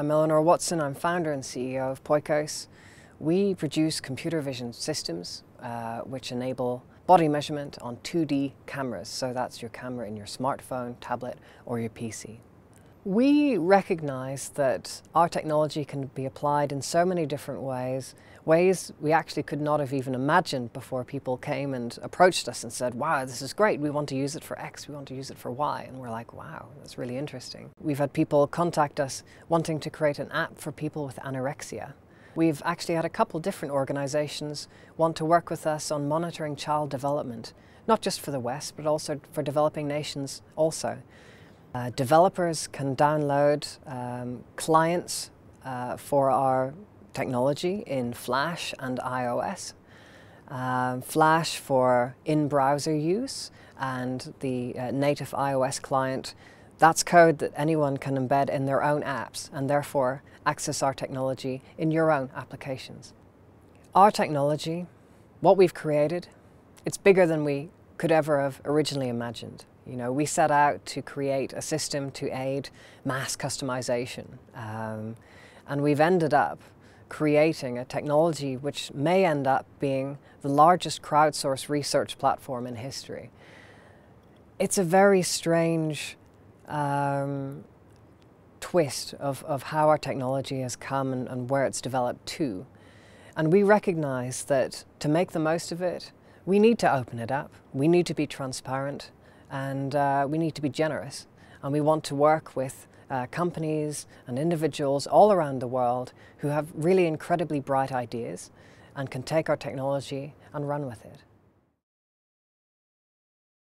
I'm Eleanor Watson. I'm founder and CEO of Poikos. We produce computer vision systems uh, which enable body measurement on 2D cameras. So that's your camera in your smartphone, tablet, or your PC. We recognize that our technology can be applied in so many different ways, ways we actually could not have even imagined before people came and approached us and said, wow, this is great, we want to use it for X, we want to use it for Y. And we're like, wow, that's really interesting. We've had people contact us wanting to create an app for people with anorexia. We've actually had a couple different organizations want to work with us on monitoring child development, not just for the West, but also for developing nations also. Uh, developers can download um, clients uh, for our technology in Flash and iOS. Um, Flash for in-browser use and the uh, native iOS client, that's code that anyone can embed in their own apps and therefore access our technology in your own applications. Our technology, what we've created, it's bigger than we could ever have originally imagined. You know, we set out to create a system to aid mass customization. Um, and we've ended up creating a technology which may end up being the largest crowdsourced research platform in history. It's a very strange um, twist of, of how our technology has come and, and where it's developed to. And we recognize that to make the most of it, we need to open it up. We need to be transparent and uh, we need to be generous. And we want to work with uh, companies and individuals all around the world who have really incredibly bright ideas and can take our technology and run with it.